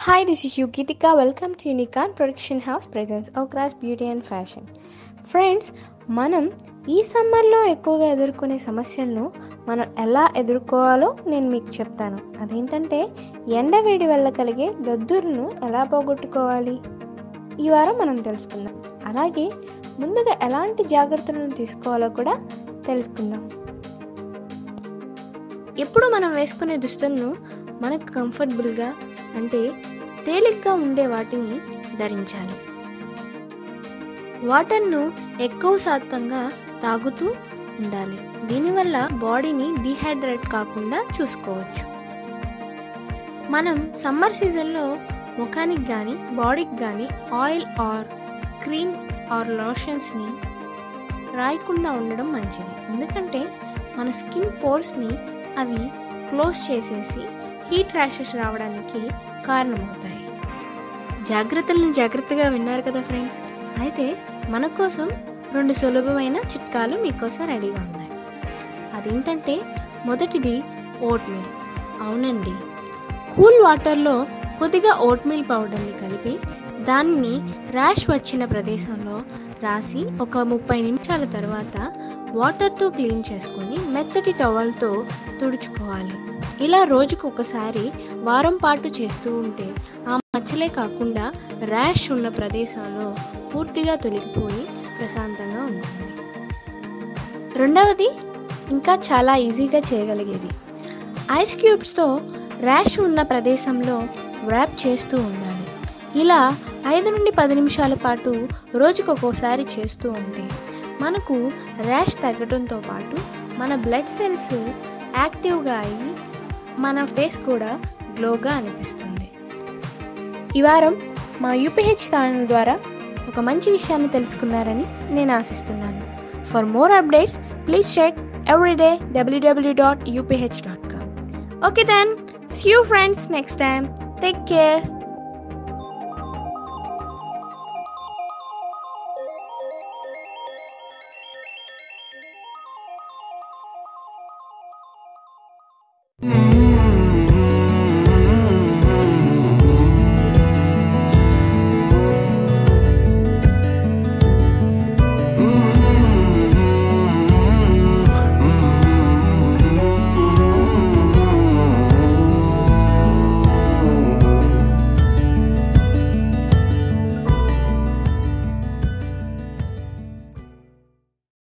Hi, this is Yukitika. Welcome to Unicorn Production House presents Okras Beauty and Fashion. Friends మనం ఈ సమ్మర్లో ఎక్కువగా ఎదుర్కొనే సమస్యలను మనం ఎలా ఎదుర్కోవాలో నేను మీకు చెప్తాను అదేంటంటే ఎండ వేడి వల్ల కలిగే దద్దురును ఎలా పోగొట్టుకోవాలి ఈ వారం మనం తెలుసుకుందాం అలాగే ముందుగా ఎలాంటి జాగ్రత్తలను తీసుకోవాలో కూడా తెలుసుకుందాం ఎప్పుడు మనం వేసుకునే దుస్తులను మనకు కంఫర్టబుల్గా అంటే తేలిగ్గా ఉండే వాటిని ధరించాలి. వాటర్ను ఎక్కువ శాతంగా తాగుతూ ఉండాలి. దీనివల్ల బాడీని డిహైడ్రేట్ కాకుండా చూసుకోవచ్చు. మనం సమ్మర్ సీజన్లో ముఖానికి కానీ బాడీకి కానీ ఆయిల్ ఆర్ క్రీమ్ ఆర్ లోషన్స్ని రాయకుండా ఉండడం మంచిది. ఎందుకంటే మన స్కిన్ పోర్స్ని అవి క్లోజ్ చేసేసి హీట్ ర్యాషెస్ రావడానికి కారణమవుతాయి. జాగ్రత్తలను జాగ్రత్తగా విన్నారు కదా ఫ్రెండ్స్. అయితే మన కోసం రెండు సులభమైన చిట్కాలు మీకోసం రెడీగా ఉన్నాయి. అదేంటంటే మొదటిది ఓట్ మీల్ అవునండి. కూల్ వాటర్లో కొద్దిగా ఓట్ మీల్ పౌడర్ని కలిపి దానిని ర్యాష్ వచ్చిన ప్రదేశంలో రాసి ఒక ముప్పై నిమిషాల తర్వాత వాటర్తో క్లీన్ చేసుకొని మెత్తటి టవల్తో తుడుచుకోవాలి. ఇలా రోజుకు ఒకసారి వారం పాటు చేస్తూ ఉంటే ఆ మచ్చలే కాకుండా ర్యాష్ ఉన్న ప్రదేశంలో పూర్తిగా తొలగిపోయి ప్రశాంతంగా ఉంటుంది. రెండవది ఇంకా చాలా ఈజీగా చేయగలిగేది. ఐస్ క్యూబ్స్తో ర్యాష్ ఉన్న ప్రదేశంలో ర్యాప్ చేస్తూ ఉండాలి. ఇలా ఐదు నుండి పది నిమిషాల పాటు రోజుకొకసారి చేస్తూ ఉంటే మనకు ర్యాష్ తగ్గడంతో పాటు మన బ్లడ్ సెల్స్ యాక్టివ్గా అయ్యి మన ఫేస్ కూడా గ్లోగా అనిపిస్తుంది. ఈ వారం మా యూపీహెచ్ ఛానల్ ద్వారా ఒక మంచి విషయాన్ని తెలుసుకున్నారని నేను ఆశిస్తున్నాను. For more updates please check everyday W W dot UPH dot com okay then see you friends next time take care